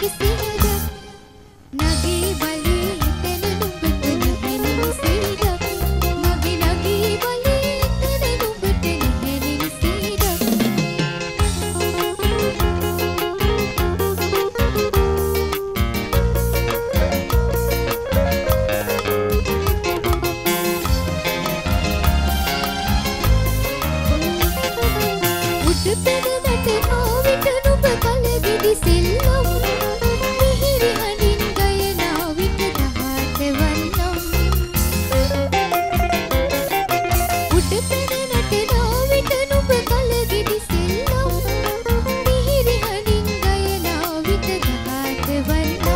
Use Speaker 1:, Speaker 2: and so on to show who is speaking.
Speaker 1: किसी गीत गाते वन